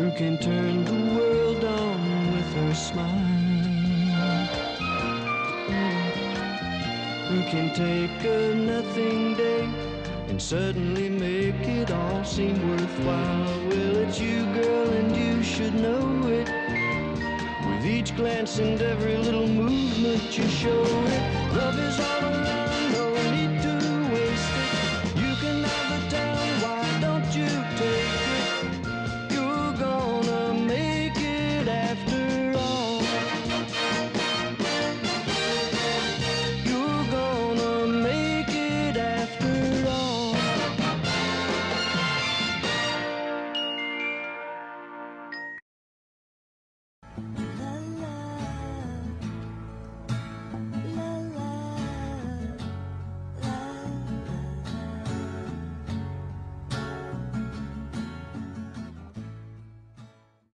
Who can turn the world on with her smile? Who can take a nothing day and suddenly make it all seem worthwhile? Well, it's you, girl, and you should know it. With each glance and every little movement you show